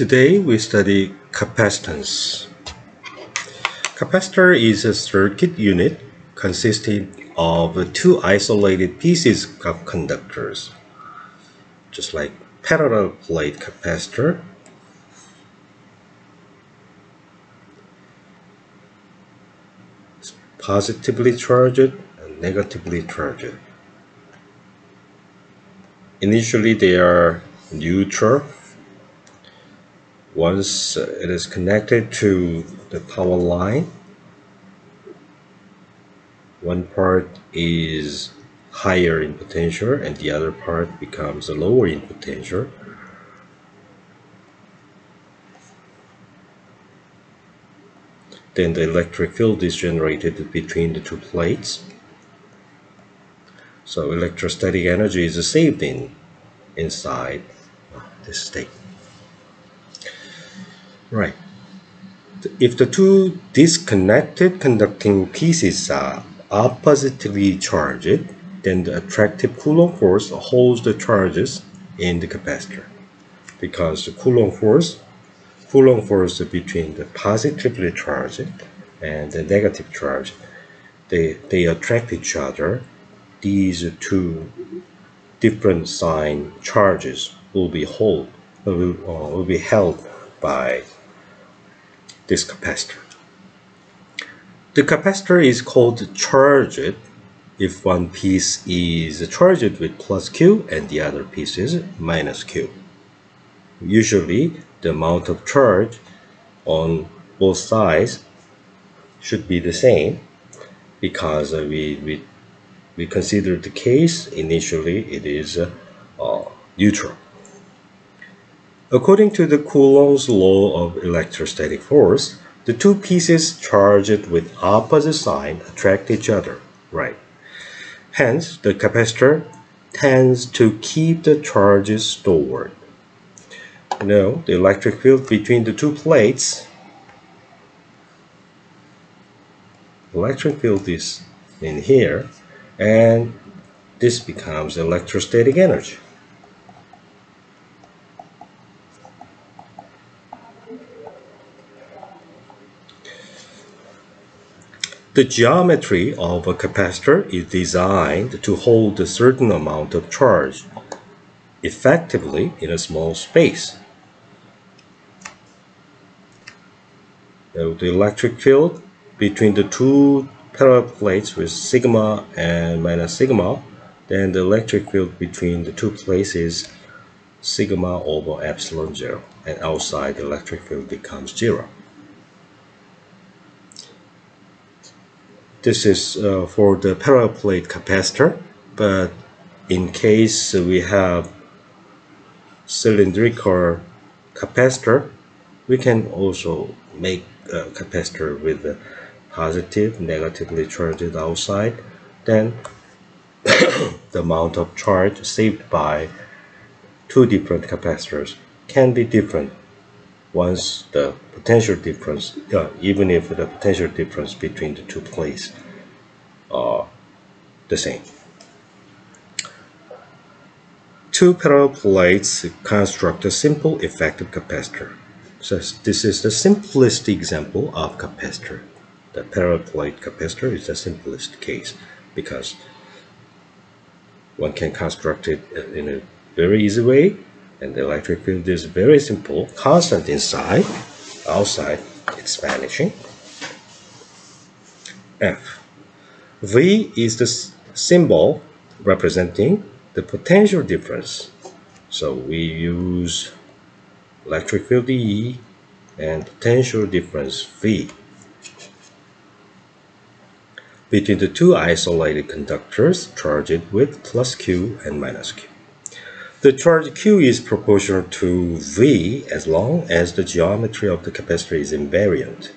Today we study capacitance. Capacitor is a circuit unit consisting of two isolated pieces of conductors, just like parallel plate capacitor It's positively charged and negatively charged. Initially they are neutral once it is connected to the power line one part is higher in potential and the other part becomes lower in potential. Then the electric field is generated between the two plates. So electrostatic energy is saved in inside this state Right. If the two disconnected conducting pieces are oppositely charged, then the attractive Coulomb force holds the charges in the capacitor. Because the Coulomb force, Coulomb force between the positively charged and the negative charge, they, they attract each other. These two different sign charges will be hold, will, uh, will be held by this capacitor. The capacitor is called charged if one piece is charged with plus Q and the other piece is minus Q. Usually the amount of charge on both sides should be the same because we, we, we consider the case initially it is uh, neutral. According to the Coulomb's law of electrostatic force, the two pieces charged with opposite sign attract each other, right? Hence, the capacitor tends to keep the charges stored. Now, the electric field between the two plates, electric field is in here, and this becomes electrostatic energy. The geometry of a capacitor is designed to hold a certain amount of charge effectively in a small space. The electric field between the two parallel plates with sigma and minus sigma, then the electric field between the two plates is sigma over epsilon zero, and outside the electric field becomes zero. This is uh, for the parallel plate capacitor, but in case we have cylindrical capacitor, we can also make a capacitor with a positive, negatively charged outside. Then the amount of charge saved by two different capacitors can be different once the potential difference, uh, even if the potential difference between the two plates are the same. Two parallel plates construct a simple effective capacitor. So this is the simplest example of capacitor. The parallel plate capacitor is the simplest case because one can construct it in a very easy way and the electric field is very simple, constant inside, outside it's vanishing. F. V is the symbol representing the potential difference. So we use electric field E and potential difference V between the two isolated conductors charged with plus Q and minus Q. The charge Q is proportional to V as long as the geometry of the capacitor is invariant.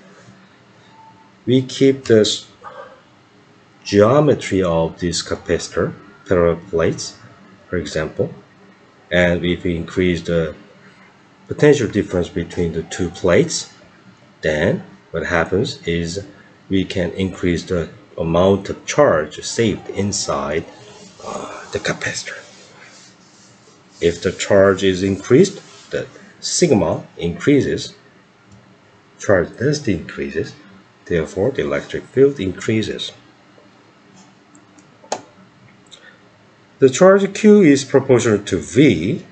We keep the geometry of this capacitor, parallel plates, for example, and if we increase the potential difference between the two plates, then what happens is we can increase the amount of charge saved inside uh, the capacitor. If the charge is increased, the sigma increases, charge density increases, therefore the electric field increases. The charge Q is proportional to V,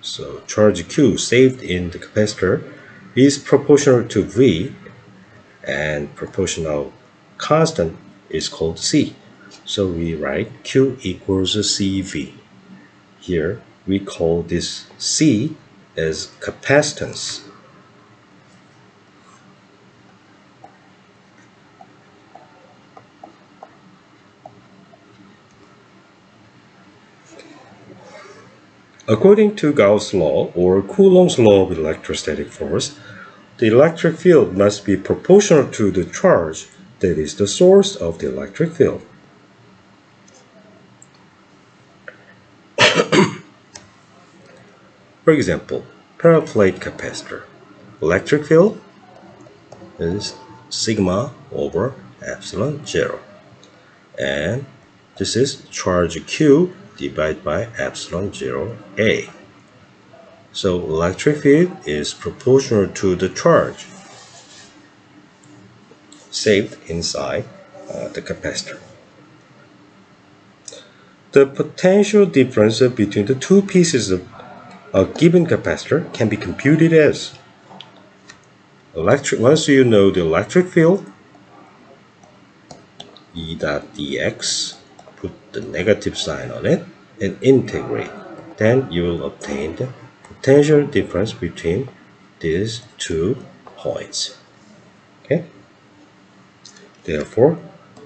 so charge Q saved in the capacitor is proportional to V and proportional constant is called C. So we write Q equals CV. Here we call this C as capacitance. According to Gauss' law or Coulomb's law of electrostatic force, the electric field must be proportional to the charge that is the source of the electric field. For example, parallel plate capacitor. Electric field is sigma over epsilon zero. And this is charge Q divided by epsilon zero A. So electric field is proportional to the charge saved inside uh, the capacitor. The potential difference between the two pieces of a given capacitor can be computed as electric once you know the electric field E dot dx put the negative sign on it and integrate then you will obtain the potential difference between these two points. Okay? Therefore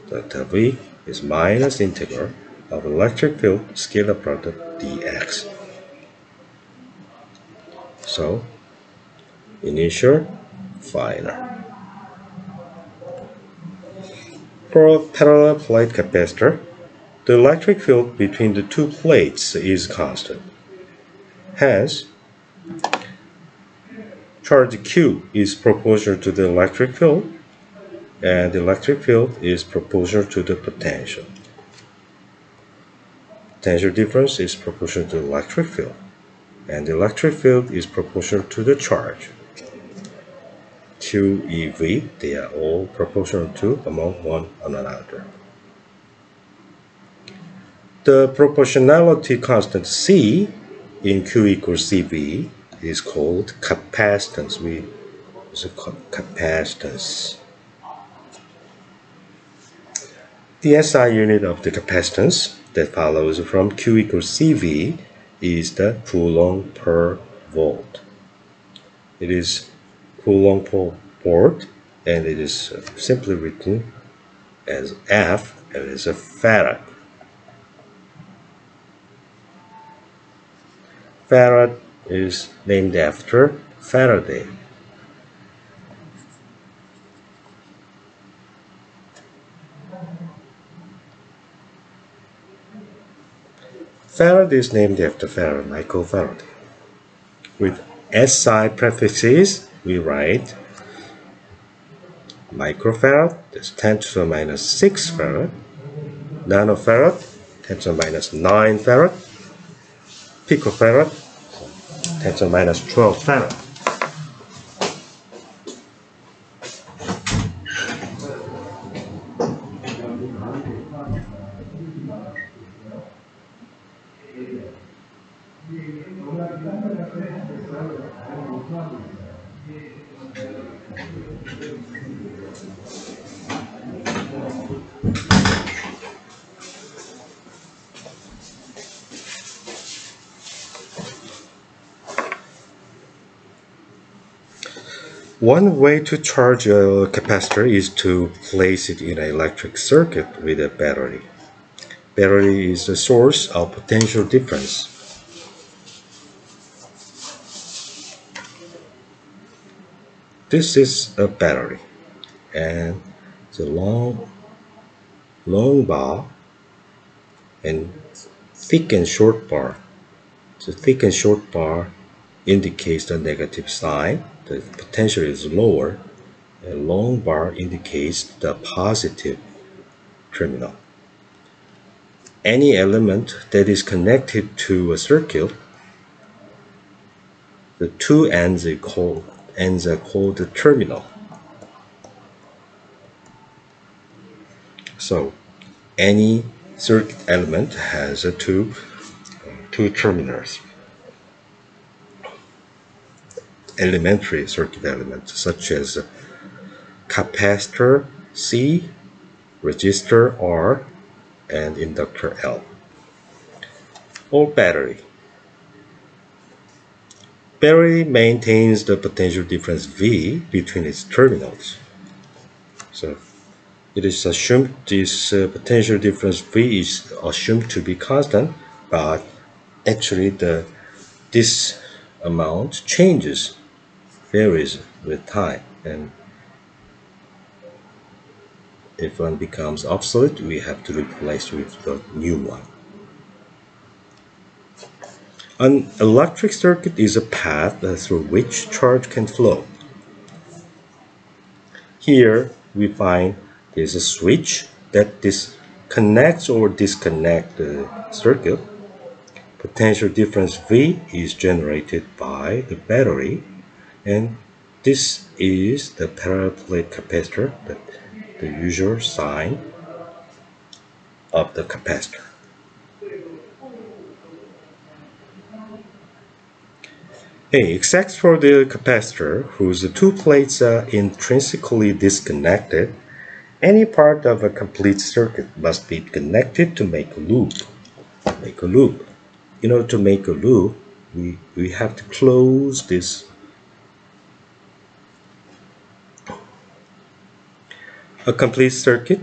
delta V is minus integral of electric field scalar product dx so, initial, final. For parallel plate capacitor, the electric field between the two plates is constant. Hence, charge Q is proportional to the electric field and the electric field is proportional to the potential. Potential difference is proportional to the electric field and the electric field is proportional to the charge. Q, E, V, they are all proportional to among one another. The proportionality constant C in Q equals CV is called capacitance. We use capacitance. The SI unit of the capacitance that follows from Q equals CV is the Coulomb per volt. It is Coulomb per volt and it is simply written as F and it is a farad. Farad is named after Faraday. Faraday is named after Faraday, Michael Faraday. With SI prefixes, we write microfarad, that's 10 to the minus 6 farad, nanofarad, 10 to the minus 9 farad, picofarad, 10 to the minus 12 farad. One way to charge a capacitor is to place it in an electric circuit with a battery. Battery is the source of potential difference. This is a battery and the long long bar and thick and short bar. The thick and short bar indicates the negative sign the potential is lower. A long bar indicates the positive terminal. Any element that is connected to a circuit the two ends are called ends are called the terminal. So any circuit element has a two two terminals. Elementary circuit elements such as capacitor C, resistor R, and inductor L, or battery. Battery maintains the potential difference V between its terminals. So it is assumed this uh, potential difference V is assumed to be constant, but actually the this amount changes, varies with time, and if one becomes obsolete, we have to replace with the new one. An electric circuit is a path through which charge can flow. Here we find there's a switch that disconnects or disconnects the circuit. Potential difference V is generated by the battery and this is the parallel plate capacitor, the, the usual sign of the capacitor. A, except for the capacitor, whose two plates are intrinsically disconnected, any part of a complete circuit must be connected to make a loop. Make a loop. In order to make a loop, we, we have to close this. A complete circuit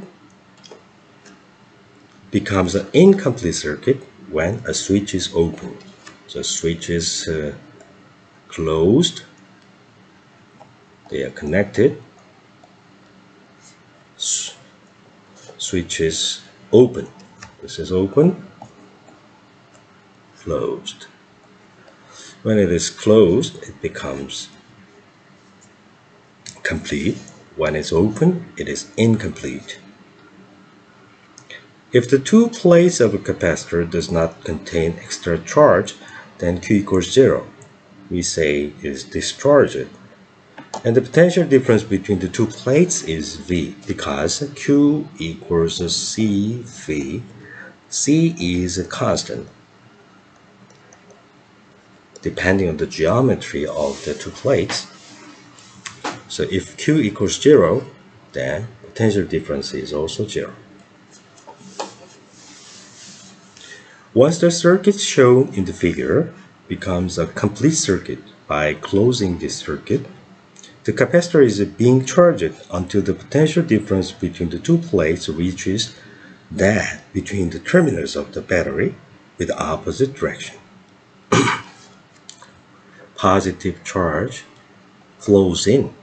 becomes an incomplete circuit when a switch is open. So switch is uh, closed they are connected switch is open. This is open closed. When it is closed it becomes complete when it's open it is incomplete if the two plates of a capacitor does not contain extra charge then Q equals zero we say is discharged. And the potential difference between the two plates is V because Q equals CV. C is a constant depending on the geometry of the two plates. So if Q equals 0, then potential difference is also 0. Once the circuit shown in the figure becomes a complete circuit by closing this circuit. The capacitor is being charged until the potential difference between the two plates reaches that between the terminals of the battery with the opposite direction. Positive charge flows in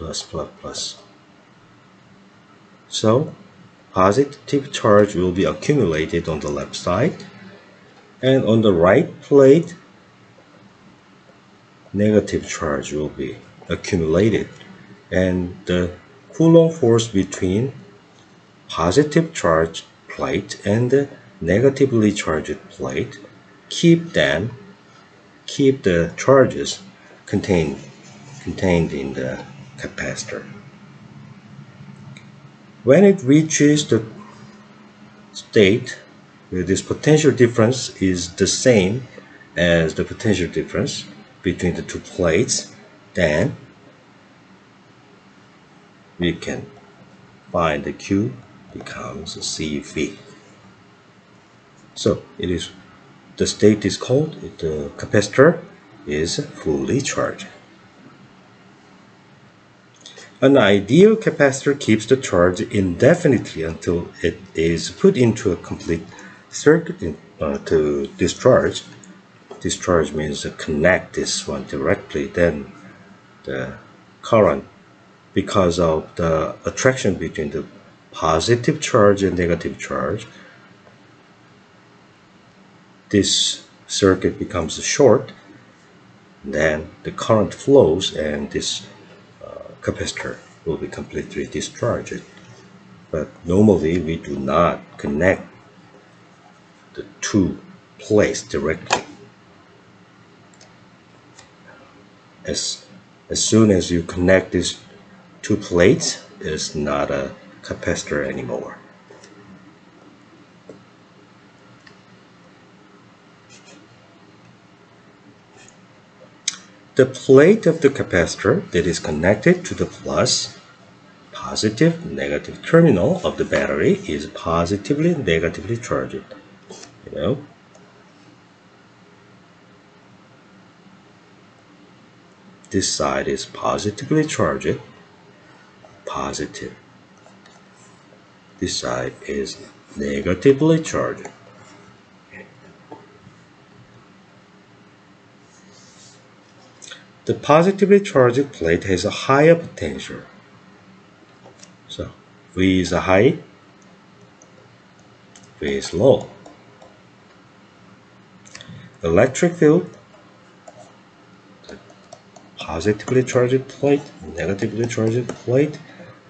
plus plus plus. So positive charge will be accumulated on the left side and on the right plate negative charge will be accumulated and the Coulomb force between positive charge plate and the negatively charged plate keep them keep the charges contained contained in the capacitor when it reaches the state where this potential difference is the same as the potential difference between the two plates, then we can find the Q becomes CV. So it is the state is called the capacitor is fully charged. An ideal capacitor keeps the charge indefinitely until it is put into a complete circuit in, uh, to discharge. Discharge means connect this one directly then the current because of the attraction between the positive charge and negative charge this circuit becomes short then the current flows and this capacitor will be completely discharged but normally we do not connect the two plates directly. as, as soon as you connect these two plates, it's not a capacitor anymore. The plate of the capacitor that is connected to the plus, positive, negative terminal of the battery is positively, negatively charged. You know, this side is positively charged, positive. This side is negatively charged. The positively charged plate has a higher potential. So V is high, V is low. Electric field, positively charged plate, negatively charged plate,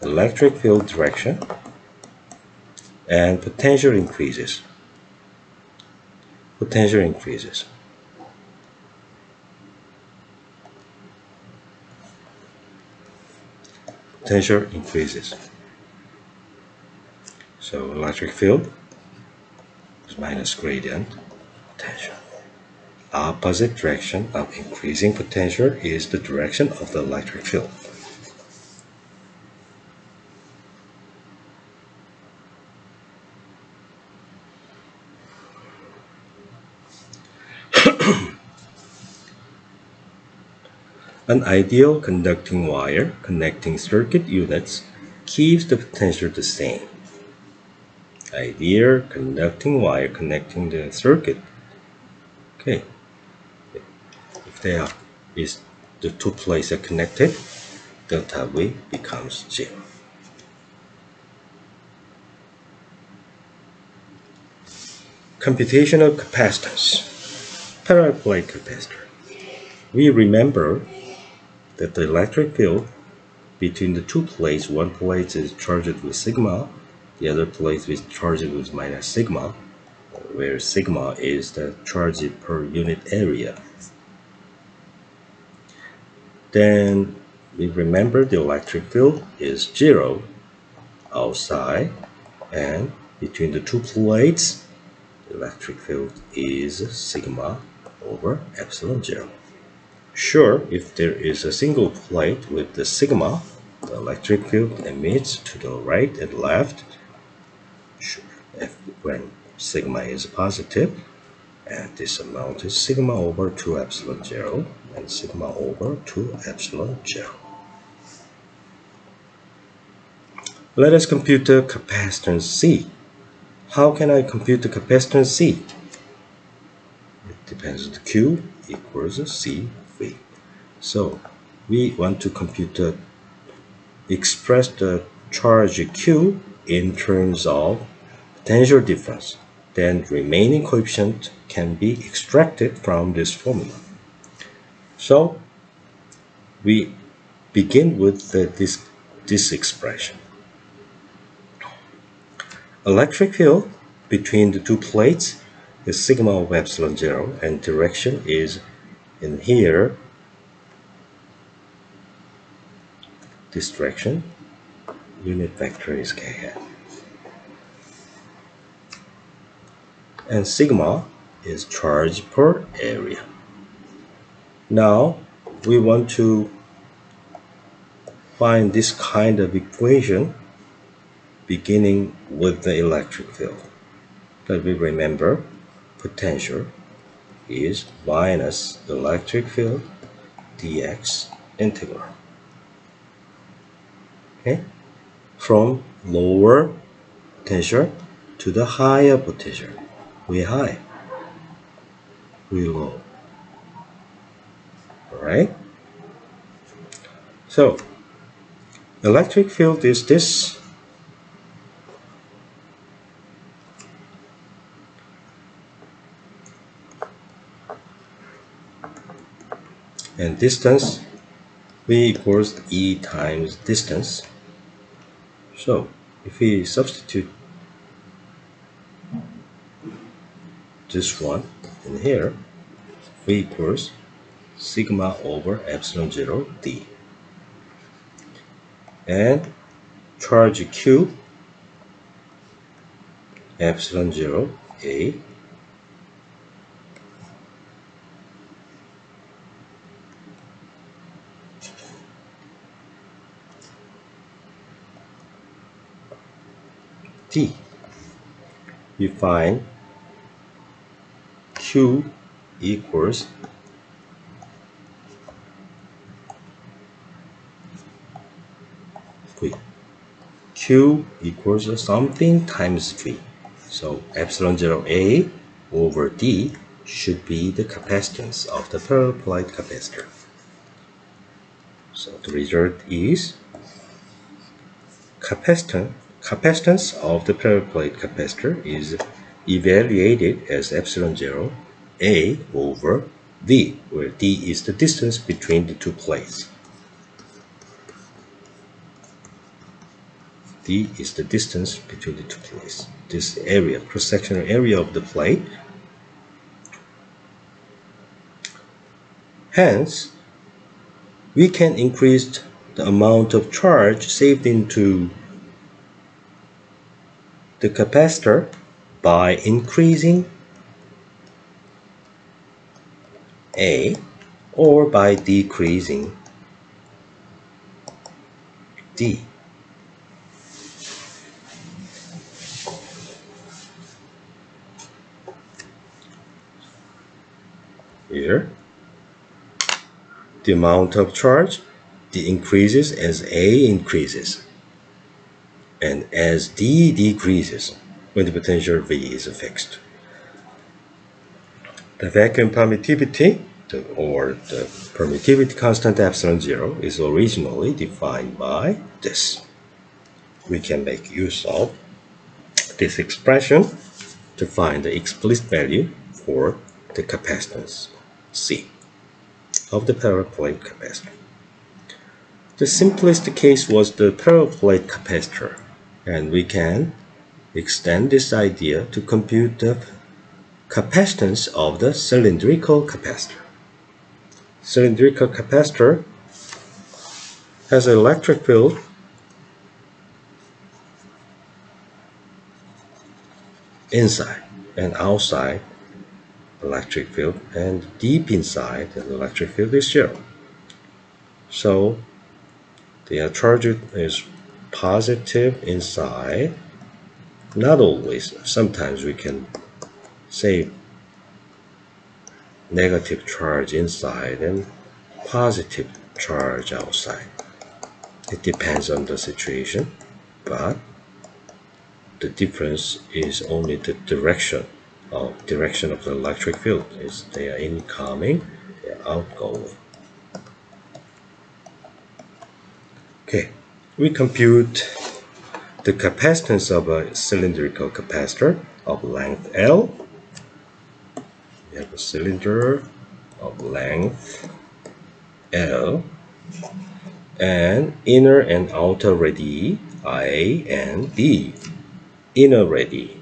electric field direction, and potential increases. Potential increases. Potential increases. So electric field is minus gradient potential. Opposite direction of increasing potential is the direction of the electric field. An ideal conducting wire connecting circuit units keeps the potential the same. Ideal conducting wire connecting the circuit. Okay. If they are is the two places are connected, delta V becomes zero. Computational capacitance. Parallel plate capacitor. We remember that the electric field between the two plates, one plate is charged with sigma, the other plate is charged with minus sigma, where sigma is the charge per unit area. Then we remember the electric field is zero outside and between the two plates, the electric field is sigma over epsilon zero. Sure, if there is a single plate with the sigma, the electric field emits to the right and left. Sure, if when sigma is positive, and this amount is sigma over 2 epsilon 0 and sigma over 2 epsilon 0. Let us compute the capacitance C. How can I compute the capacitance C? It depends on the Q equals C so we want to compute the express the charge Q in terms of potential difference. Then remaining coefficient can be extracted from this formula. So we begin with the, this, this expression. Electric field between the two plates is sigma of epsilon 0 and direction is in here this direction unit vector is kn and sigma is charge per area. Now we want to find this kind of equation beginning with the electric field. But we remember potential is minus the electric field dx integral okay, from lower potential to the higher potential. We high, we low. Alright? So, electric field is this. And distance V equals E times distance so if we substitute this one in here, V equals sigma over epsilon 0 d. And charge Q epsilon 0 A T. We find Q equals V. Q equals something times V. So epsilon 0 A over D should be the capacitance of the parallel plate capacitor. So the result is capacitance, capacitance of the parallel plate capacitor is evaluated as epsilon 0 A over D, where D is the distance between the two plates. D is the distance between the two plates. This area, cross-sectional area of the plate. Hence, we can increase the amount of charge saved into the capacitor by increasing A or by decreasing D. Here, the amount of charge D increases as A increases and as D decreases when the potential V is fixed. The vacuum permittivity the, or the permittivity constant epsilon zero is originally defined by this. We can make use of this expression to find the explicit value for the capacitance C of the parallel plate capacitor. The simplest case was the parallel plate capacitor and we can extend this idea to compute the capacitance of the cylindrical capacitor. Cylindrical capacitor has an electric field inside and outside electric field and deep inside the electric field is zero. So the charge is positive inside not always. Sometimes we can say negative charge inside and positive charge outside. It depends on the situation but the difference is only the direction of direction of the electric field. Is they are incoming they are outgoing. Okay we compute the capacitance of a cylindrical capacitor of length L. We have a cylinder of length L and inner and outer radii I and D. Inner radii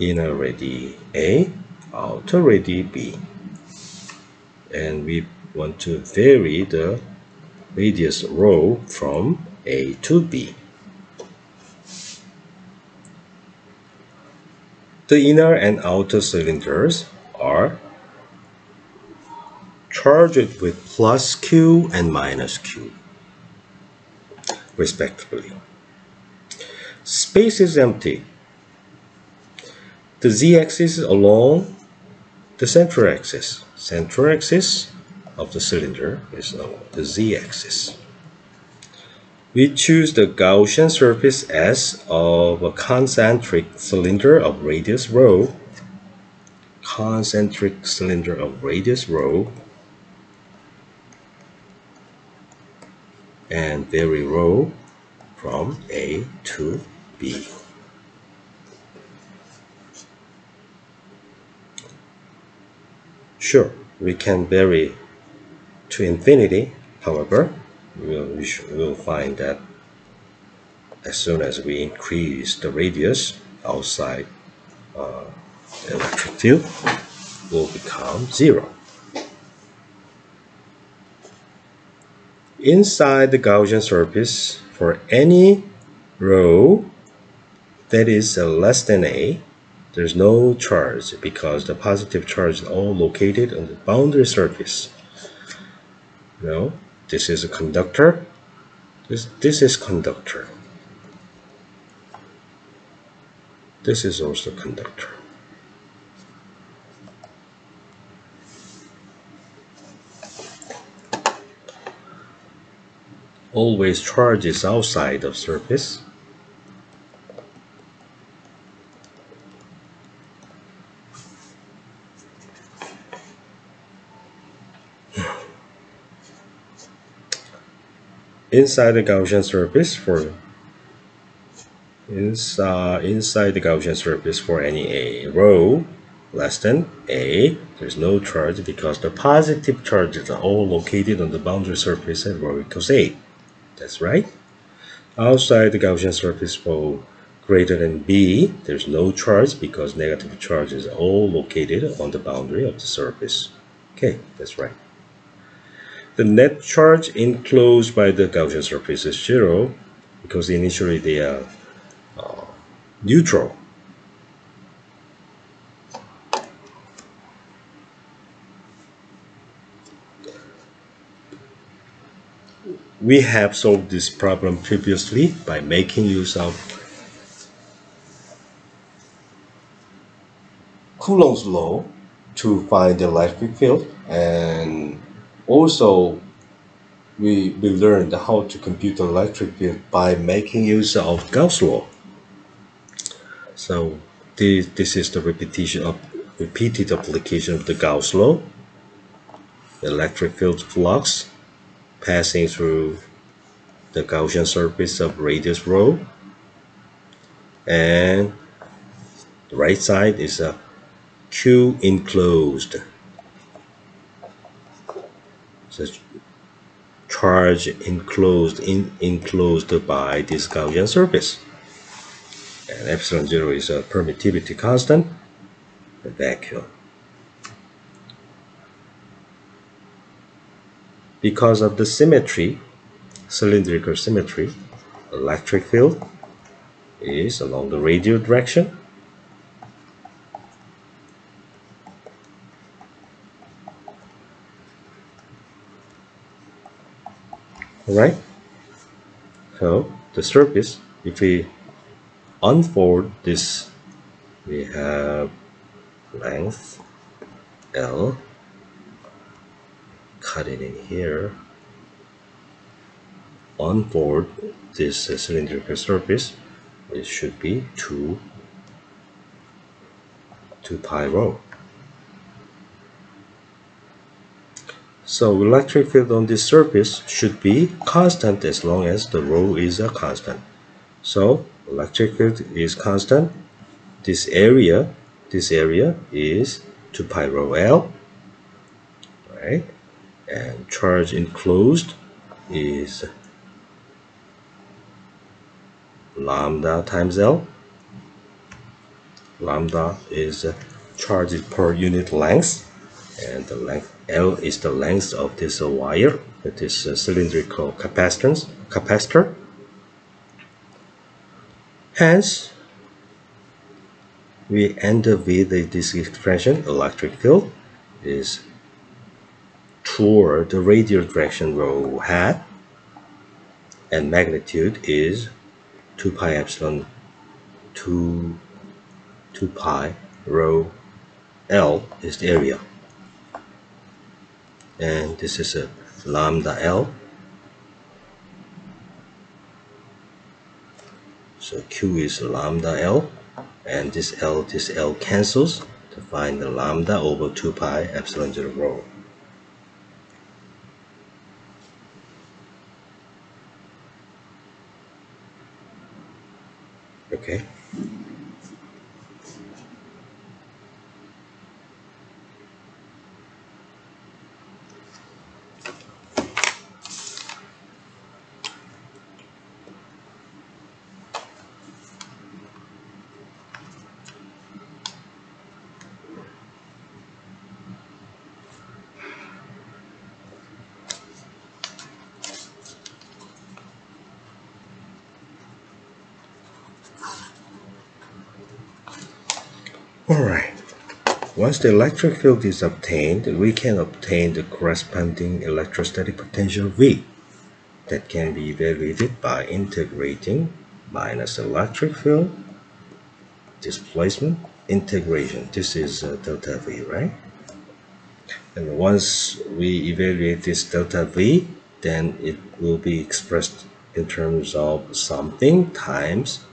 inner radii A, outer radii B and we want to vary the radius rho from A to B. The inner and outer cylinders are charged with plus Q and minus Q, respectively. Space is empty. The z-axis is along the central axis central axis of the cylinder is the z-axis. We choose the Gaussian surface S of a concentric cylinder of radius rho, concentric cylinder of radius rho, and vary rho from A to B. Sure, we can vary to infinity. However, we'll, we will find that as soon as we increase the radius outside uh, electric field will become zero. Inside the Gaussian surface for any rho that is less than A, there's no charge because the positive charge is all located on the boundary surface. No, this is a conductor. This, this is conductor. This is also conductor. Always charge is outside of surface. Inside the Gaussian surface for inside, inside the Gaussian surface for any A row less than A, there's no charge because the positive charges are all located on the boundary surface at row equals A. That's right. Outside the Gaussian surface for greater than B, there's no charge because negative charges are all located on the boundary of the surface. Okay, that's right. The net charge enclosed by the Gaussian surface is zero because initially they are uh, neutral. We have solved this problem previously by making use of Coulomb's law to find the electric field and also, we, we learned how to compute the electric field by making use of Gauss law. So this, this is the repetition of repeated application of the Gauss law. The electric field flux passing through the Gaussian surface of radius rho. And the right side is a Q enclosed such charge enclosed in enclosed by this Gaussian surface. And epsilon zero is a permittivity constant, the vacuum. Because of the symmetry, cylindrical symmetry, electric field is along the radial direction right so the surface if we unfold this we have length L cut it in here unfold this uh, cylindrical surface it should be 2 2 pi rho So electric field on this surface should be constant as long as the rho is a constant. So electric field is constant. This area, this area is 2 pi rho L, right? And charge enclosed is lambda times L. Lambda is charge per unit length and the length L is the length of this wire that is uh, cylindrical capacitance capacitor. Hence we end up with this expression electric field. Is toward the radial direction rho hat and magnitude is 2 pi epsilon 2 2 pi rho L is the area and this is a lambda L. So Q is lambda L. And this L this L cancels to find the lambda over 2 pi epsilon 0 rho. Okay Alright, once the electric field is obtained, we can obtain the corresponding electrostatic potential V that can be evaluated by integrating minus electric field displacement integration. This is uh, delta V, right? And once we evaluate this delta V, then it will be expressed in terms of something times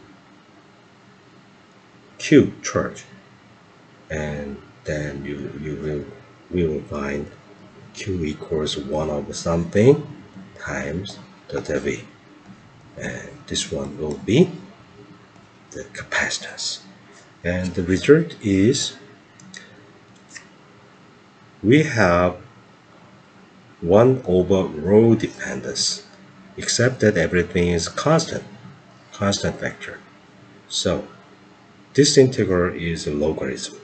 Q charge. And then you, you will, we will find Q equals 1 over something times delta V. And this one will be the capacitance. And the result is we have 1 over rho dependence, except that everything is constant, constant vector. So this integral is a logarithm.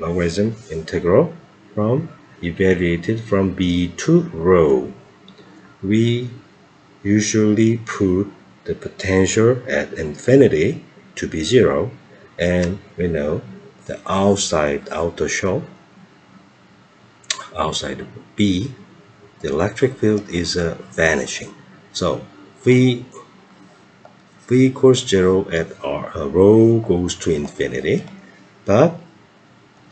Logarithm integral from evaluated from b to rho. We usually put the potential at infinity to be zero and we know the outside outer shell outside B the electric field is uh, vanishing so V V equals 0 at R uh, rho goes to infinity but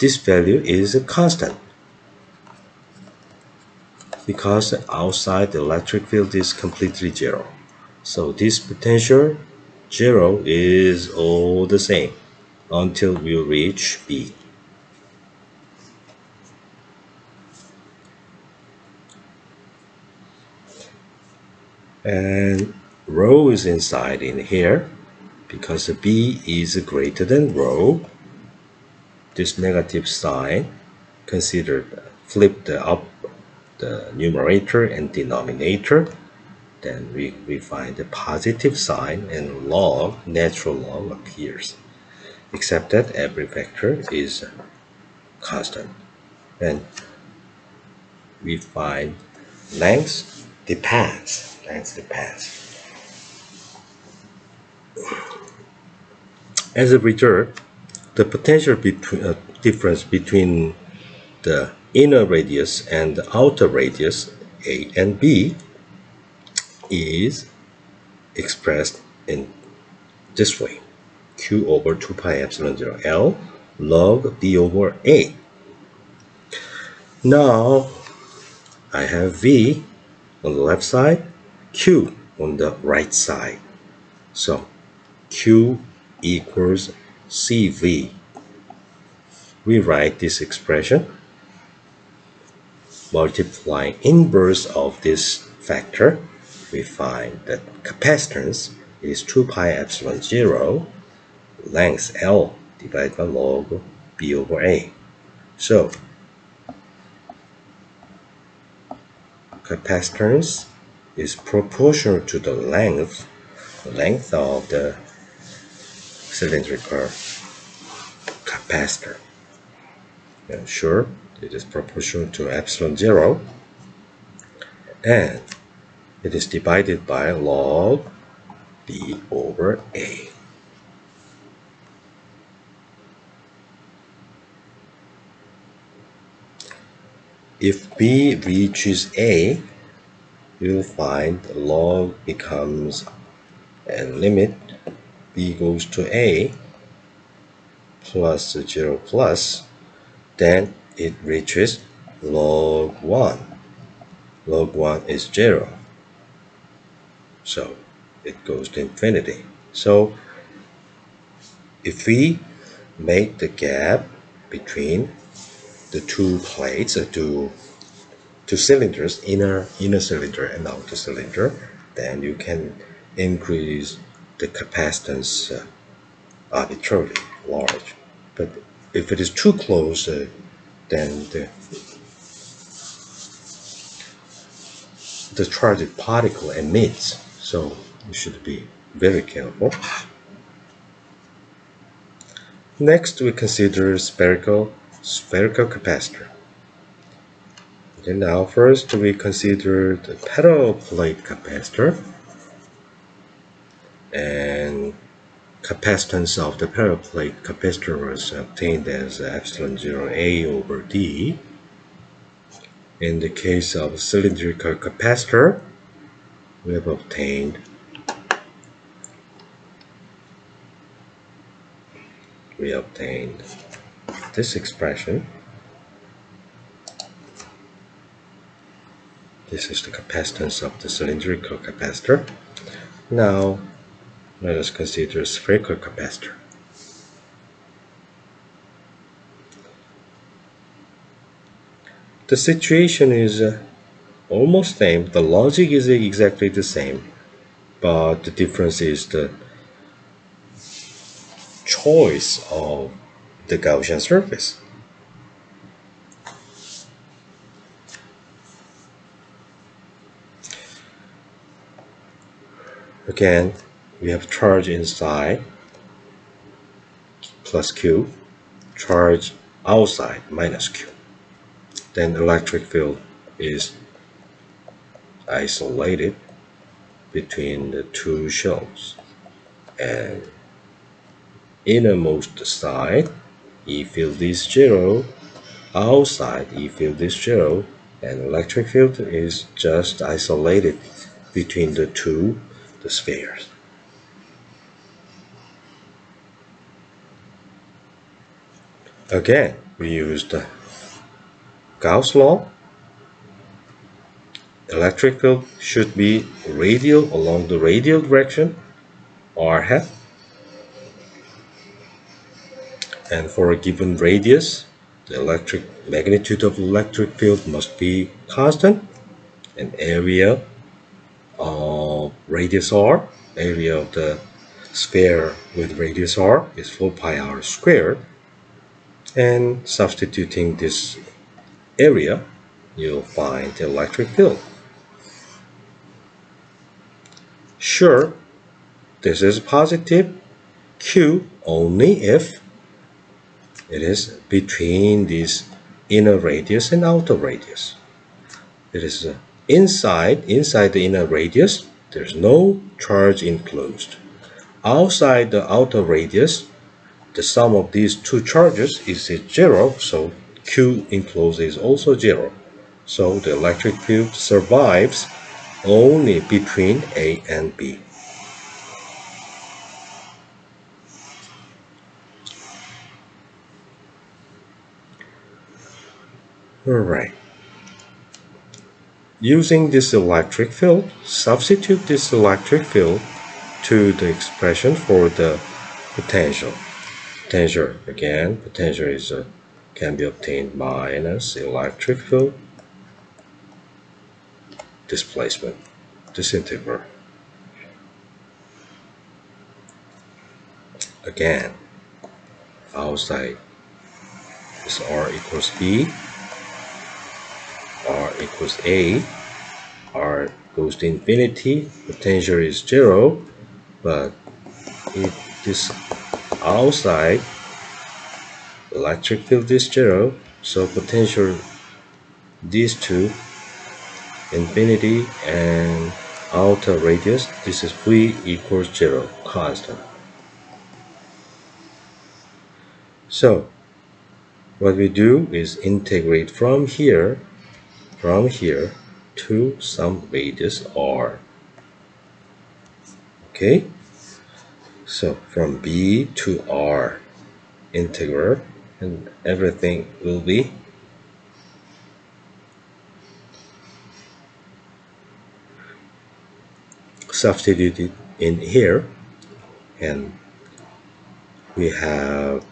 this value is a constant because outside the electric field is completely zero so this potential zero is all the same until we reach B. And rho is inside in here because B is greater than rho. This negative sign consider flip the up the numerator and denominator then we, we find the positive sign and log natural log appears except that every vector is constant. And we find length depends. Length depends. As a result, the potential between, uh, difference between the inner radius and the outer radius A and B is expressed in this way q over 2 pi epsilon 0 L log B over A. Now I have V on the left side, Q on the right side. So Q equals CV. We write this expression multiplying inverse of this factor we find that capacitance is 2 pi epsilon 0 length L divided by log B over A. So capacitance is proportional to the length length of the cylindrical capacitor. And sure, it is proportional to epsilon zero and it is divided by log B over A. If b reaches a, you'll find log becomes a limit b goes to a plus 0 plus, then it reaches log 1. Log 1 is 0. So it goes to infinity. So if we make the gap between the two plates, the two two cylinders, inner inner cylinder and outer cylinder, then you can increase the capacitance uh, arbitrarily large. But if it is too close, uh, then the the charged particle emits. So you should be very careful. Next, we consider spherical spherical capacitor. And now first we consider the parallel plate capacitor. And capacitance of the parallel plate capacitor was obtained as epsilon 0 A over D. In the case of cylindrical capacitor, we have obtained we obtained this expression. This is the capacitance of the cylindrical capacitor. Now, let us consider a spherical capacitor. The situation is uh, almost same. The logic is exactly the same, but the difference is the choice of the Gaussian surface. Again, we have charge inside plus Q, charge outside minus Q. Then electric field is isolated between the two shells and innermost side E field is zero. Outside E field is zero. And electric field is just isolated between the two the spheres again we use the Gauss law. Electric field should be radial along the radial direction r hat. And for a given radius the electric magnitude of electric field must be constant. And area of radius r area of the sphere with radius r is 4 pi r squared and substituting this area you'll find the electric field Sure, this is positive Q only if it is between this inner radius and outer radius. It is uh, inside, inside the inner radius, there's no charge enclosed. Outside the outer radius, the sum of these two charges is zero, so Q enclosed is also zero. So the electric field survives only between A and B. Alright. Using this electric field, substitute this electric field to the expression for the potential. Potential, again, potential is uh, can be obtained minus electric field displacement, this integral. Again, outside is r equals b, r equals a, r goes to infinity, potential is zero, but if this outside electric field is zero, so potential these two infinity and outer radius this is v equals 0 constant. So what we do is integrate from here from here to some radius r. Okay so from b to r integral and everything will be substituted in here and we have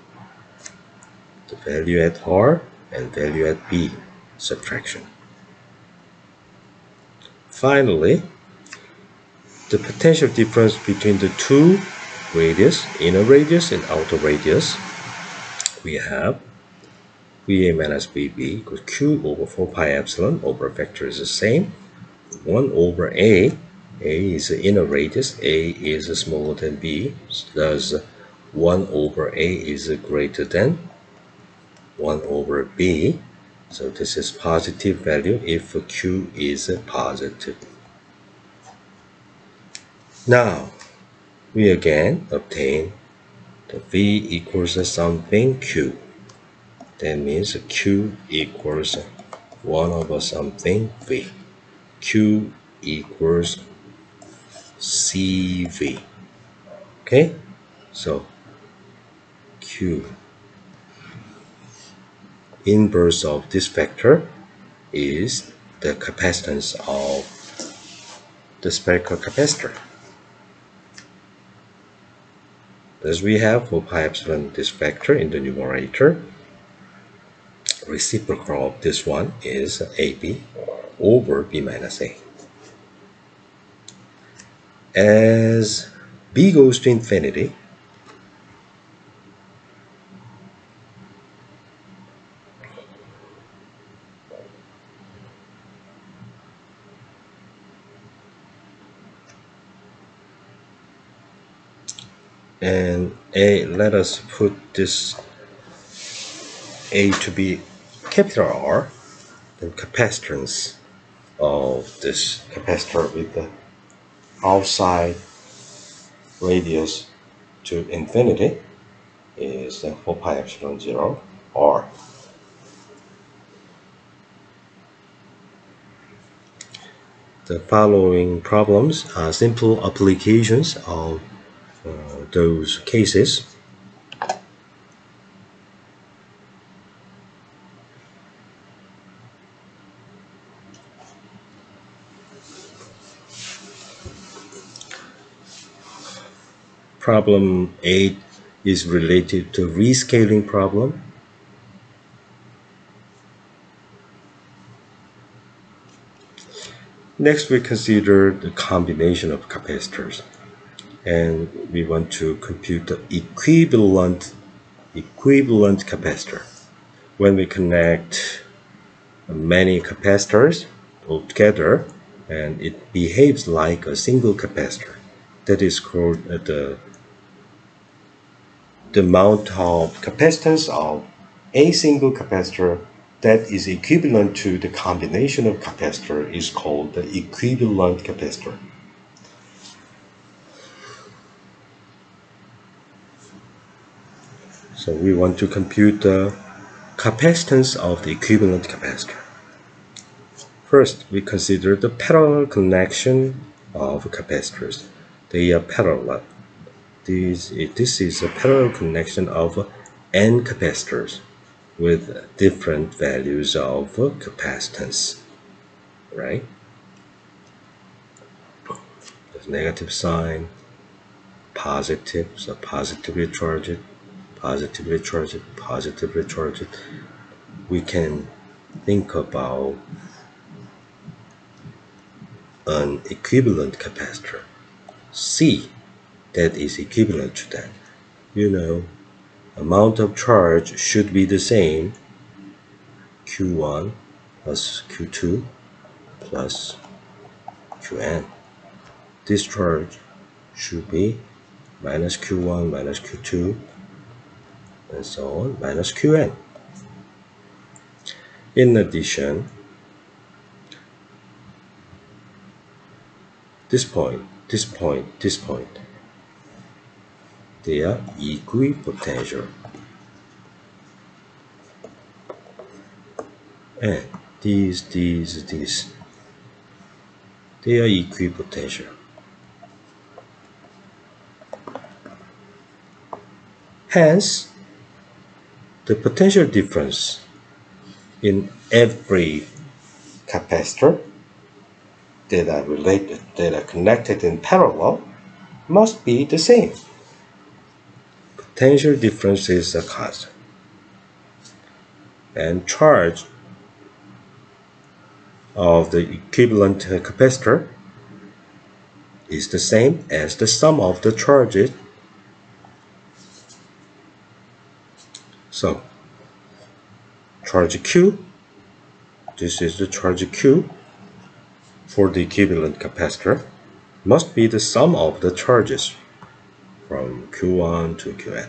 the value at R and value at B subtraction. Finally, the potential difference between the two radius, inner radius and outer radius, we have VA minus VB equals Q over 4 pi epsilon over vector is the same, 1 over A a is the inner radius, A is smaller than B, thus 1 over A is greater than 1 over B. So this is positive value if Q is positive. Now, we again obtain the V equals something Q. That means Q equals 1 over something V. Q equals CV. Okay, so Q inverse of this vector is the capacitance of the spherical capacitor. Thus we have for pi epsilon this factor in the numerator. Reciprocal of this one is AB over B minus A. As B goes to infinity, and a let us put this a to be capital R the capacitance of this capacitor with the outside radius to infinity is 4 pi epsilon 0 R. The following problems are simple applications of Uh, those cases. Problem 8 is related to rescaling problem. Next, we consider the combination of capacitors and we want to compute the equivalent equivalent capacitor. When we connect many capacitors together and it behaves like a single capacitor. That is called uh, the, the amount of capacitance of a single capacitor that is equivalent to the combination of capacitor is called the equivalent capacitor. So we want to compute the capacitance of the equivalent capacitor. First, we consider the parallel connection of capacitors. They are parallel. This, this is a parallel connection of n capacitors with different values of capacitance, right? There's negative sign, positive, so positively charged, positively charged, positively charged, we can think about an equivalent capacitor C that is equivalent to that. You know, amount of charge should be the same Q1 plus Q2 plus Qn. This charge should be minus Q1 minus Q2 and so on minus Qn. In addition, this point, this point, this point, they are equipotential. And these, these, these, they are equipotential. Hence, the potential difference in every capacitor that are related, that are connected in parallel, must be the same. Potential difference is a constant. And charge of the equivalent capacitor is the same as the sum of the charges So charge Q, this is the charge Q for the equivalent capacitor, must be the sum of the charges from Q1 to Qn.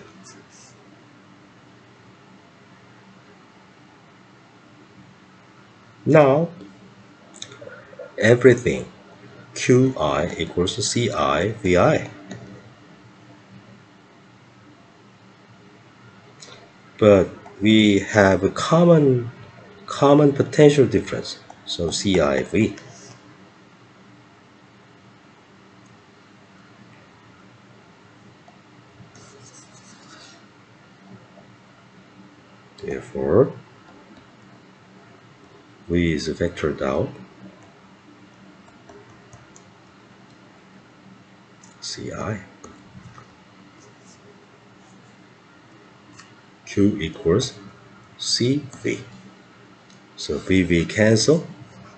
Now, everything Qi equals Ci Vi. But we have a common common potential difference. So CIV. Therefore, V is vectored out. CI. Q equals CV. So VV cancel.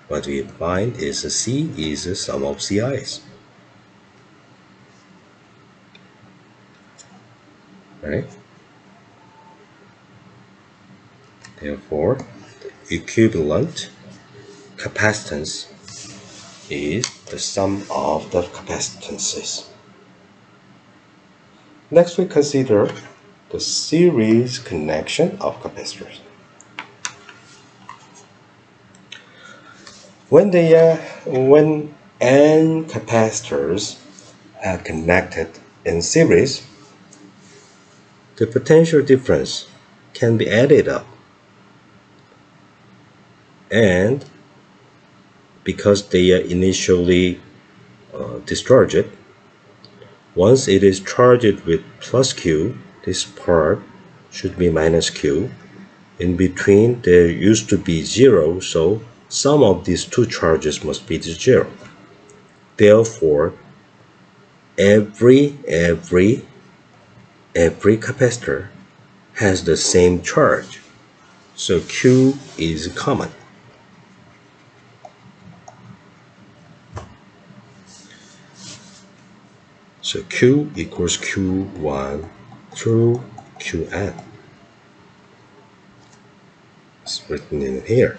What we find is C is the sum of CIs. Right? Therefore, the equivalent capacitance is the sum of the capacitances. Next, we consider the series connection of capacitors. When the uh, when n capacitors are connected in series, the potential difference can be added up. And because they are initially uh, discharged, once it is charged with plus Q, this part should be minus Q. In between, there used to be zero, so sum of these two charges must be zero. Therefore, every, every, every capacitor has the same charge. So Q is common. So Q equals Q1 through Qn. It's written in here.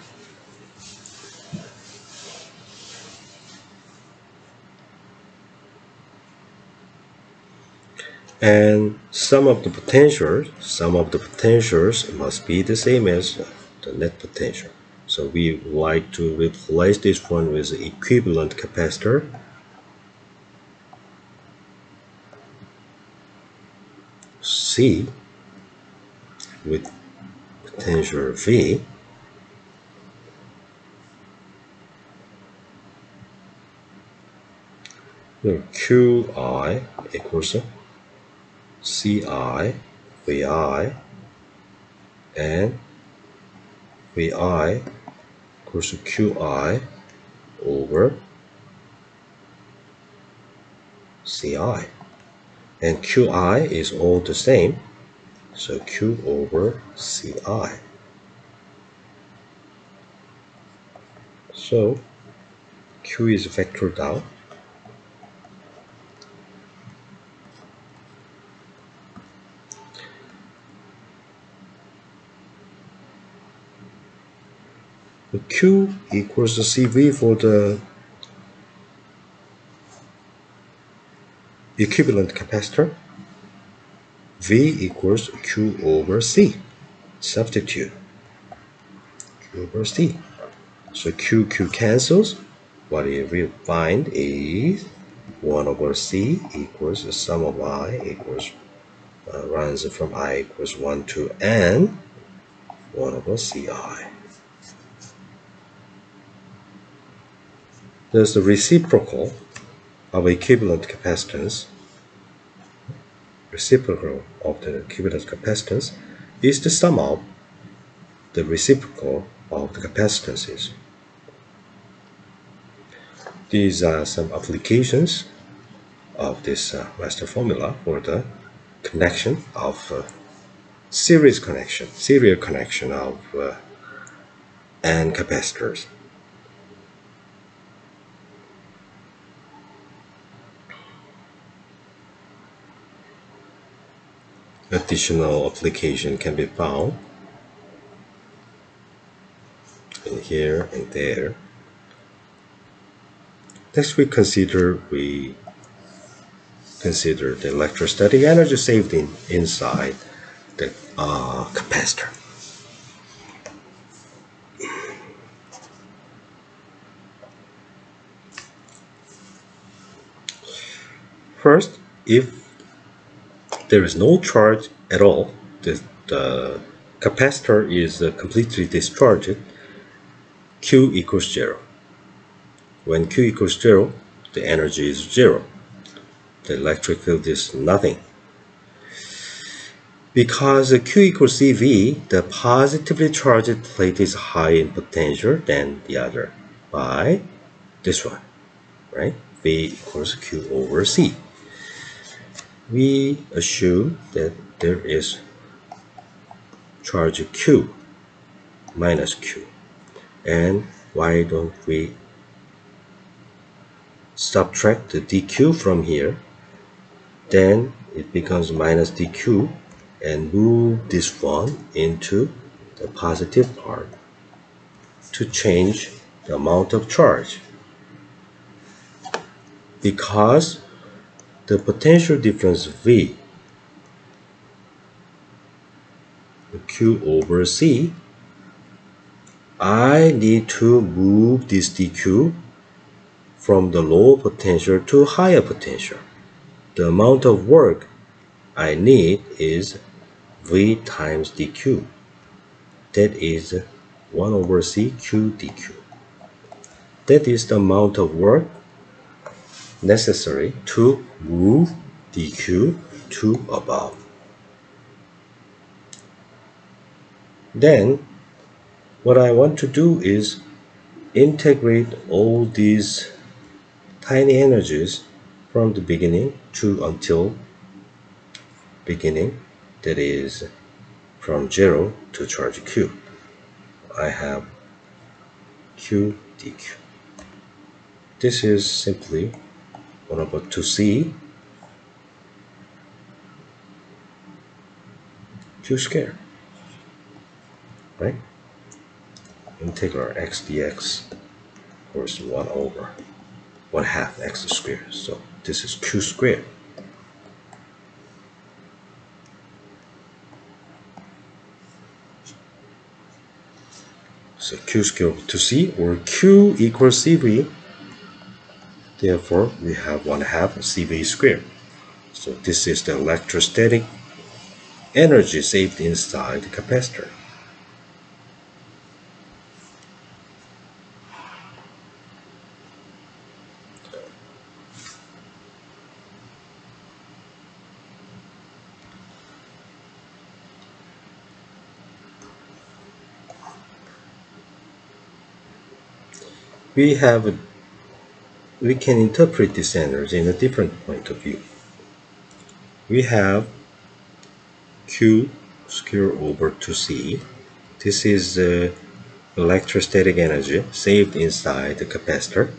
And some of the potentials, some of the potentials must be the same as the net potential. So we like to replace this one with equivalent capacitor C with potential V QI equals CI VI and VI equals QI over CI and qi is all the same. So q over ci. So q is vectored out Q equals the CV for the equivalent capacitor V equals Q over C. Substitute Q over C. So Q Q cancels. What we find is 1 over C equals the sum of I equals uh, runs from I equals 1 to N 1 over CI. There's the reciprocal of equivalent capacitance, reciprocal of the equivalent capacitance, is the sum of the reciprocal of the capacitances. These are some applications of this uh, master formula for the connection of uh, series connection, serial connection of uh, n capacitors. Additional application can be found in here and there. Next we consider we consider the electrostatic energy saved in, inside the uh, capacitor. First, if there is no charge at all, the, the capacitor is uh, completely discharged, Q equals 0. When Q equals 0, the energy is 0. The electric field is nothing. Because Q equals CV, the positively charged plate is higher in potential than the other by this one, right? V equals Q over C. We assume that there is charge Q minus Q. And why don't we subtract the dq from here then it becomes minus dq and move this one into the positive part to change the amount of charge because the potential difference V Q over C I need to move this dq from the low potential to higher potential. The amount of work I need is V times dq. That is 1 over C q dq. That is the amount of work necessary to move dq to above. Then what I want to do is integrate all these tiny energies from the beginning to until beginning that is from 0 to charge q. I have q dq. This is simply 1 over 2c q squared, right? Integral x dx equals 1 over 1 half x squared. So this is q squared. So q squared to c or q equals cv. Therefore, we have 1 half cv squared. So this is the electrostatic energy saved inside the capacitor. We have we can interpret this energy in a different point of view. We have Q square over 2C. This is uh, electrostatic energy saved inside the capacitor.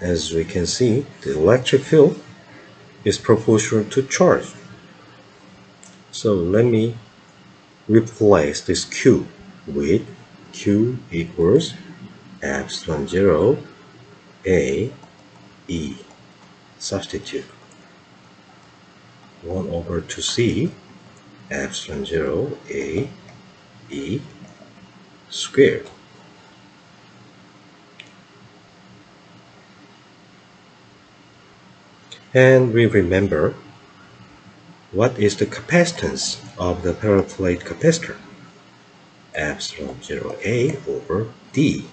As we can see, the electric field is proportional to charge. So let me replace this Q with Q equals epsilon 0 A E. Substitute 1 over 2C epsilon 0 A E squared. And we remember what is the capacitance of the parallel plate capacitor? Epsilon 0A over D.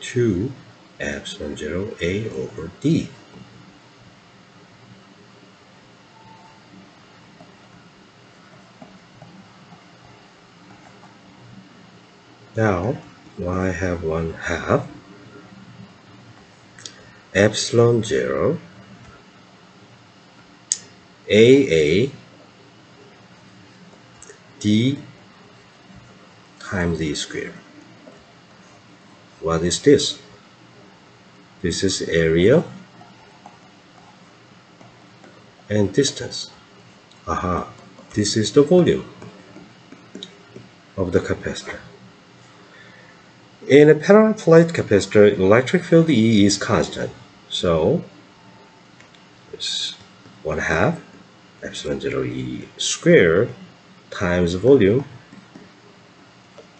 2 epsilon 0A over D. Now, I have 1 half epsilon 0 AA D times E square. What is this? This is area and distance. Aha, this is the volume of the capacitor. In a parallel plate capacitor, electric field E is constant. So it's 1 half epsilon 0 E squared times volume.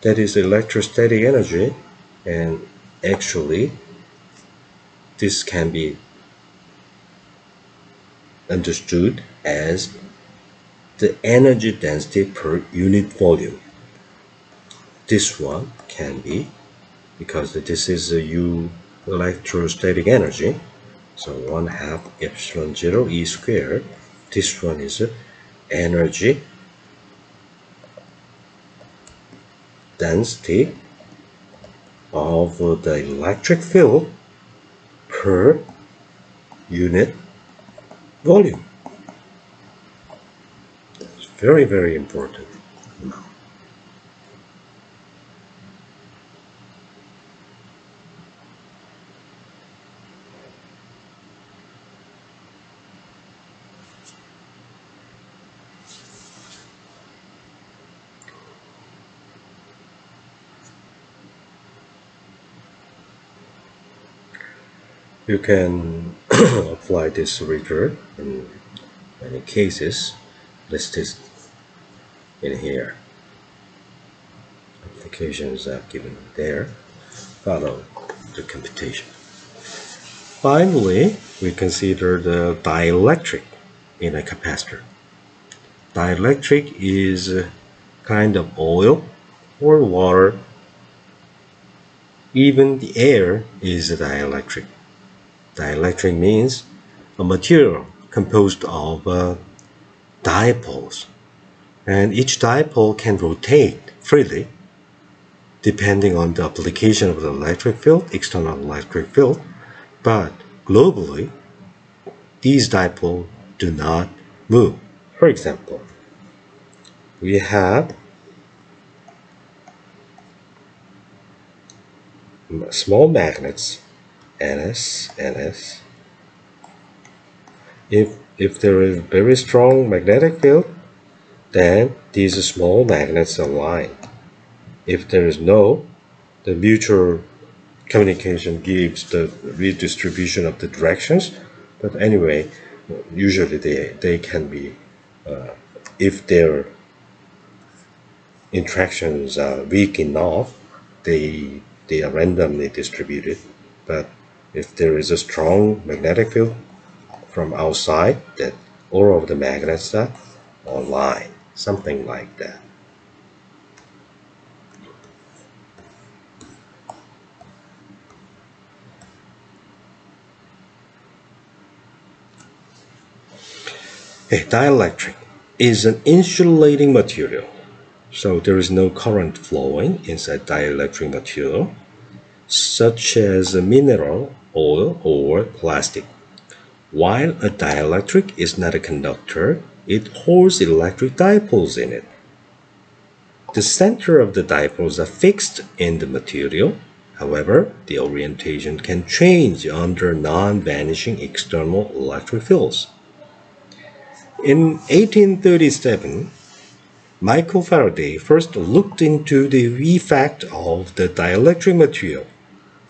That is electrostatic energy and actually this can be understood as the energy density per unit volume. This one can be, because this is a U electrostatic energy, so 1 half epsilon 0 E squared. This one is energy density of the electric field per unit volume. It's very, very important. You can apply this result in many cases. Listed in here. Applications are given there. Follow the computation. Finally we consider the dielectric in a capacitor. Dielectric is a kind of oil or water. Even the air is a dielectric Dielectric means a material composed of uh, dipoles, and each dipole can rotate freely depending on the application of the electric field, external electric field, but globally, these dipoles do not move. For example, we have small magnets ns ns if if there is very strong magnetic field then these small magnets align. If there is no the mutual communication gives the redistribution of the directions but anyway usually they they can be uh, if their interactions are weak enough they they are randomly distributed but if there is a strong magnetic field from outside that all of the magnets are aligned, something like that. A dielectric is an insulating material, so there is no current flowing inside dielectric material, such as a mineral oil, or plastic. While a dielectric is not a conductor, it holds electric dipoles in it. The center of the dipoles are fixed in the material. However, the orientation can change under non-vanishing external electric fields. In 1837, Michael Faraday first looked into the effect of the dielectric material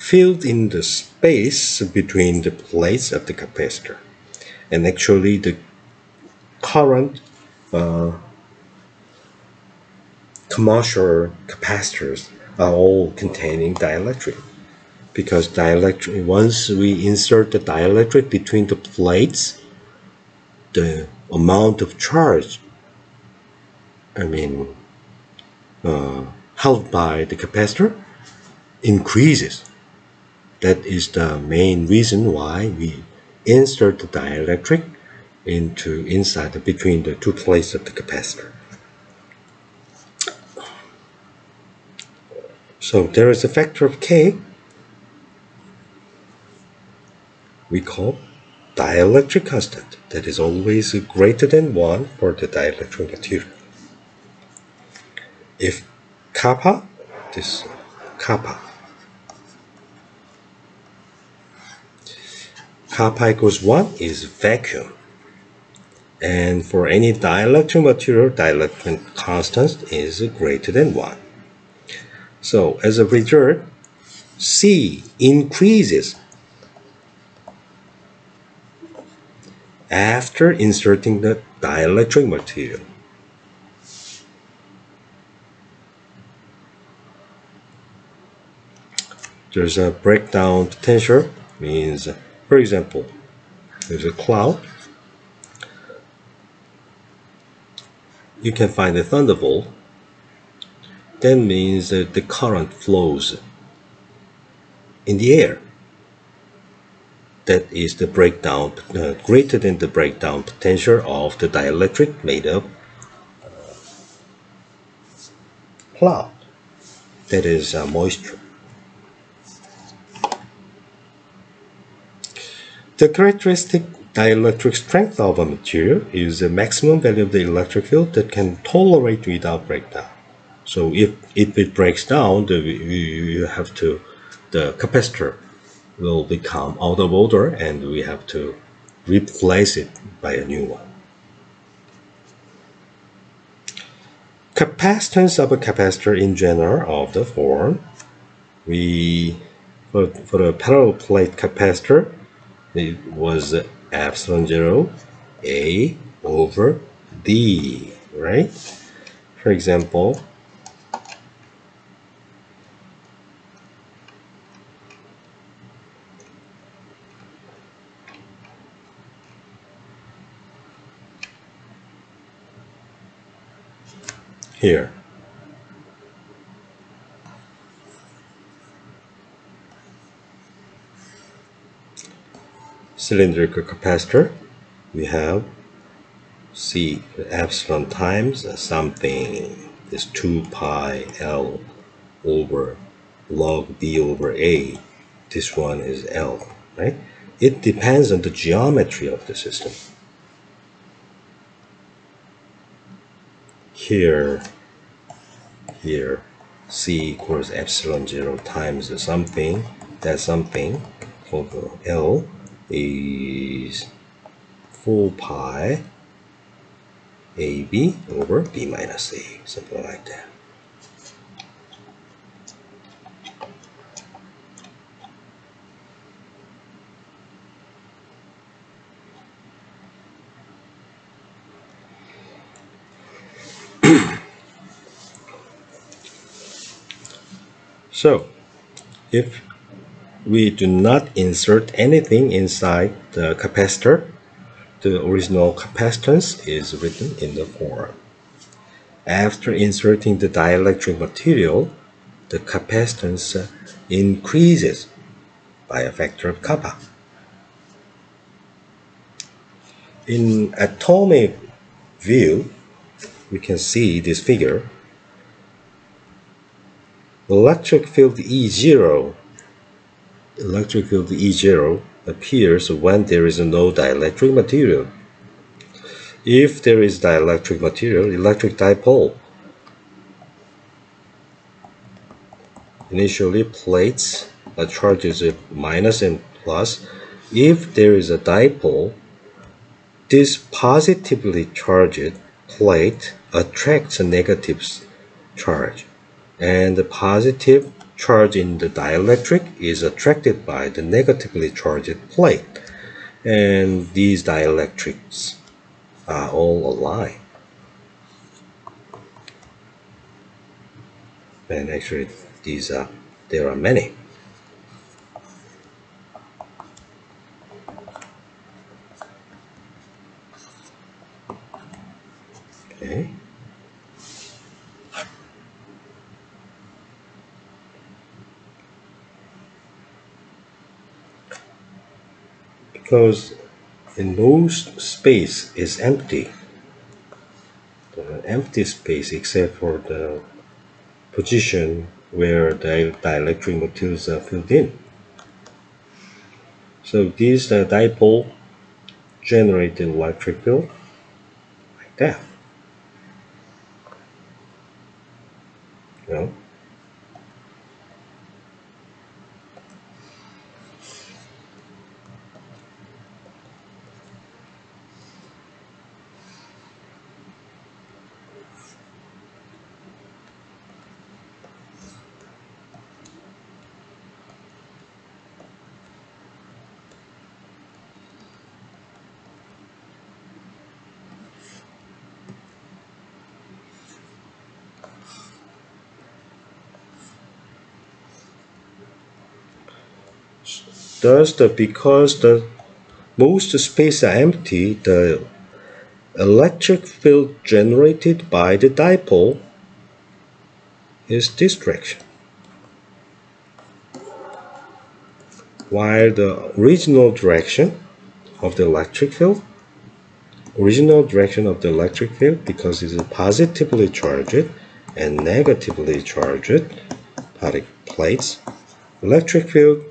filled in the space between the plates of the capacitor. And actually the current uh, commercial capacitors are all containing dielectric because dielectric once we insert the dielectric between the plates the amount of charge I mean uh, held by the capacitor increases that is the main reason why we insert the dielectric into inside between the two plates of the capacitor. So there is a factor of K we call dielectric constant that is always greater than 1 for the dielectric material. If kappa, this kappa kappa equals 1 is vacuum. And for any dielectric material, dielectric constant is greater than 1. So as a result, C increases after inserting the dielectric material. there's a breakdown potential means for example there's a cloud. You can find a thunderbolt. That means that the current flows in the air. That is the breakdown uh, greater than the breakdown potential of the dielectric made of cloud. That is uh, moisture The characteristic dielectric strength of a material is the maximum value of the electric field that can tolerate without breakdown. So if, if it breaks down, the, you have to, the capacitor will become out of order and we have to replace it by a new one. Capacitance of a capacitor in general of the form we for, for a parallel plate capacitor it was epsilon 0 a over d right? For example here cylindrical capacitor, we have C epsilon times uh, something is 2 pi L over log B over A. This one is L, right? It depends on the geometry of the system. Here, here, C equals epsilon 0 times something, that's something, over L is 4 pi AB over B minus A, something like that. so, if we do not insert anything inside the capacitor, the original capacitance is written in the form. After inserting the dielectric material, the capacitance increases by a factor of kappa. In atomic view, we can see this figure. Electric field E0 electric field E0 appears when there is no dielectric material. If there is dielectric material, electric dipole, initially plates a charges of minus and plus. If there is a dipole, this positively charged plate attracts a negative charge and the positive charge in the dielectric is attracted by the negatively charged plate. And these dielectrics are all aligned. And actually, these are there are many. Okay. Because in most space is empty. The empty space except for the position where the dielectric materials are filled in. So these uh, dipole generate the electric field like that. You know Thus, the, because the most space are empty, the electric field generated by the dipole is this direction. While the original direction of the electric field, original direction of the electric field, because it's positively charged and negatively charged plates, electric field,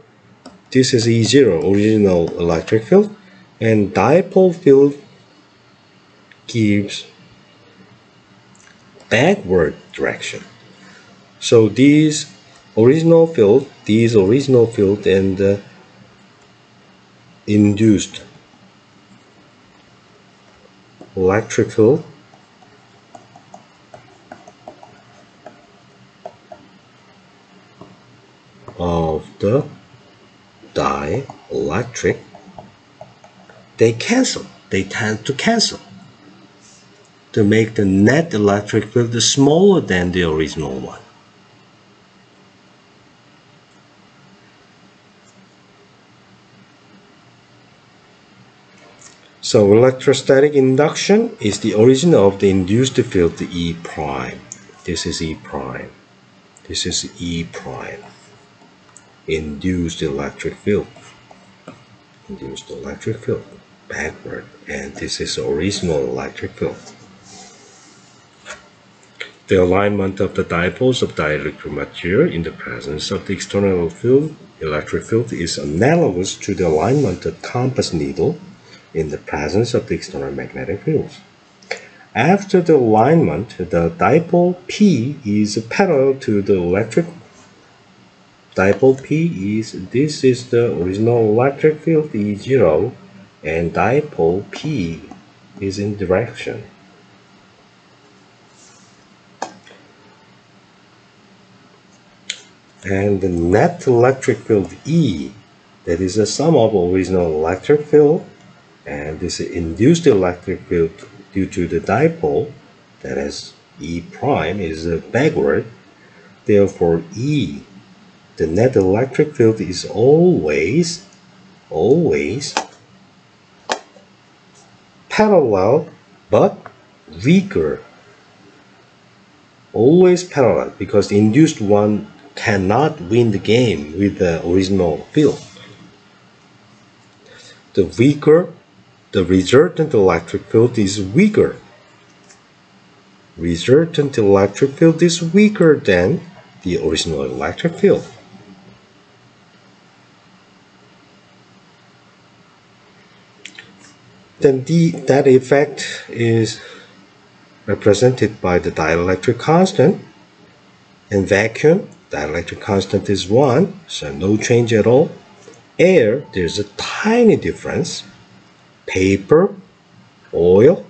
this is E0, original electric field, and dipole field gives backward direction. So these original field, these original field and uh, induced electrical of the they cancel they tend to cancel to make the net electric field smaller than the original one So electrostatic induction is the origin of the induced field the E prime. This is E prime. This is E prime. Induced electric field. Induced electric field. Backward. And this is the original electric field. The alignment of the dipoles of dielectric material in the presence of the external field, electric field, is analogous to the alignment of compass needle in the presence of the external magnetic fields. After the alignment, the dipole P is parallel to the electric dipole P is this is the original electric field E0 and dipole P is in direction. And the net electric field E that is the sum of original electric field and this induced electric field due to the dipole that is E prime is backward therefore E the net electric field is always always parallel but weaker always parallel because the induced one cannot win the game with the original field the weaker the resultant electric field is weaker. Resultant electric field is weaker than the original electric field. Then the, that effect is represented by the dielectric constant. In vacuum, dielectric constant is 1, so no change at all. Air, there's a tiny difference paper, oil.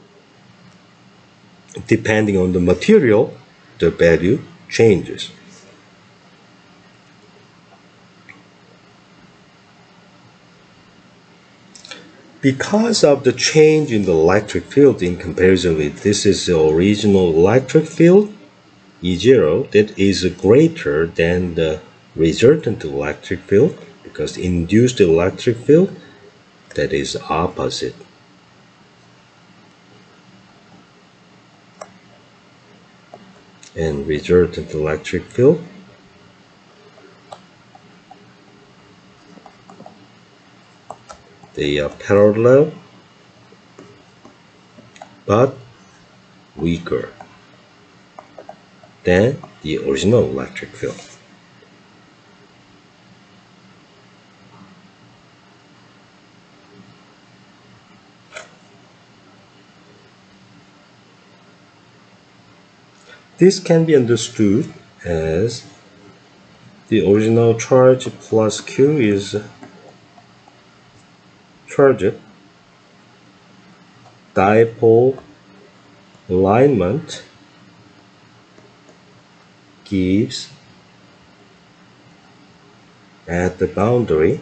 Depending on the material, the value changes. Because of the change in the electric field in comparison with this is the original electric field, E0, that is greater than the resultant electric field because induced electric field that is opposite. And resultant electric field they are uh, parallel but weaker than the original electric field. This can be understood as the original charge plus Q is charged dipole alignment gives at the boundary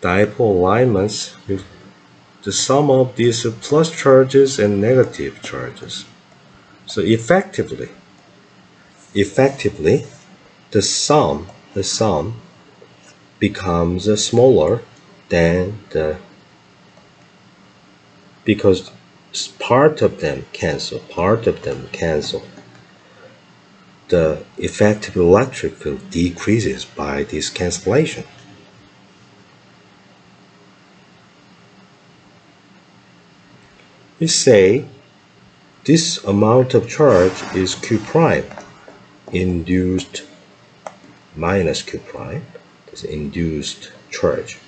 dipole alignments the sum of these plus charges and negative charges. So effectively, effectively, the sum, the sum becomes a smaller than the because part of them cancel, part of them cancel. The effective electric field decreases by this cancellation. We say this amount of charge is Q prime induced minus Q prime, this induced charge.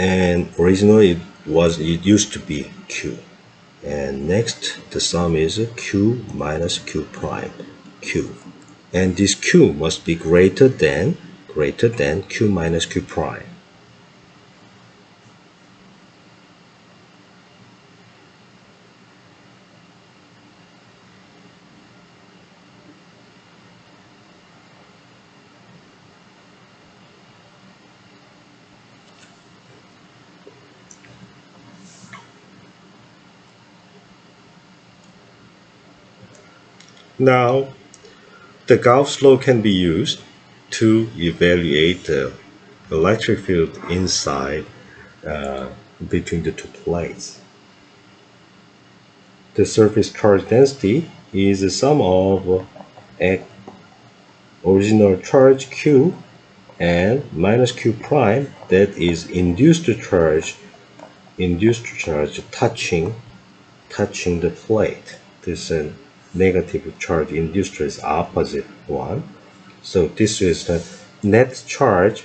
And originally it was it used to be q. And next the sum is q minus q prime q. And this q must be greater than greater than q minus q prime Now, the Gauss law can be used to evaluate the electric field inside uh, between the two plates. The surface charge density is the sum of original charge Q and minus Q prime that is induced charge induced charge touching touching the plate. This is negative charge induced is opposite one. So this is the net charge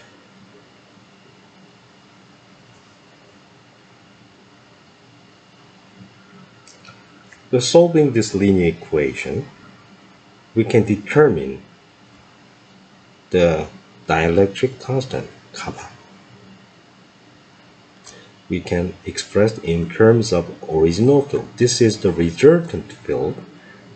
So solving this linear equation, we can determine the dielectric constant kappa. We can express in terms of original field. This is the resultant field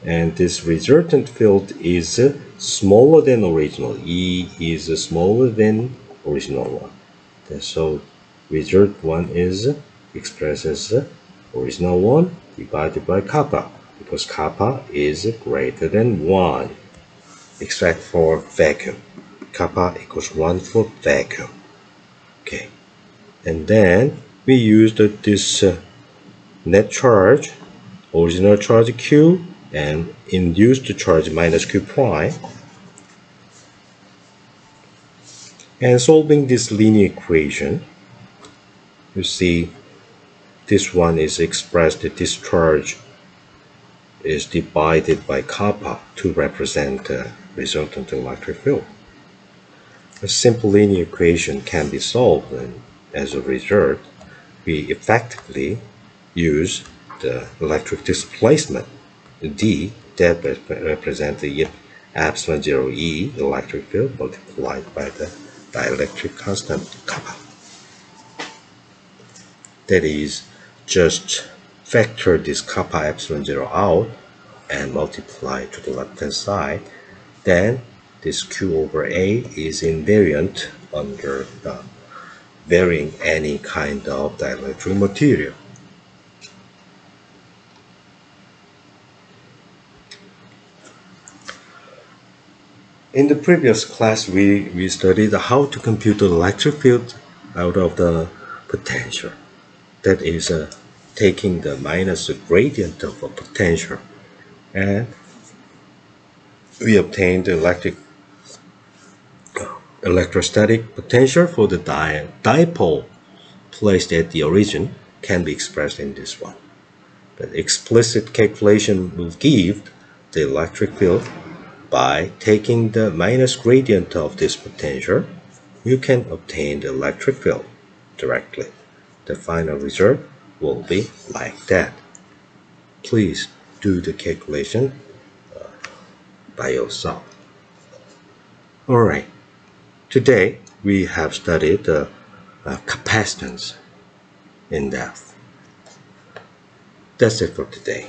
and this resultant field is smaller than original. E is smaller than original one. So result one is expressed as original one divided by kappa because kappa is greater than 1 except for vacuum. Kappa equals 1 for vacuum. Okay. And then we used this uh, net charge original charge q and induced charge minus q prime. And solving this linear equation, you see this one is expressed, the discharge is divided by kappa to represent the resultant electric field. A simple linear equation can be solved and as a result, we effectively use the electric displacement D that represents the epsilon 0 E electric field multiplied by the dielectric constant kappa. That is, just factor this kappa epsilon 0 out and multiply to the left hand side, then this Q over A is invariant under the varying any kind of dielectric material. In the previous class, we, we studied how to compute the electric field out of the potential. That is uh, taking the minus gradient of a potential. And we obtained the electric electrostatic potential for the di dipole placed at the origin can be expressed in this one. The explicit calculation will give the electric field by taking the minus gradient of this potential, you can obtain the electric field directly. The final result will be like that. Please do the calculation uh, by yourself. Alright, today we have studied the uh, capacitance in depth. That's it for today.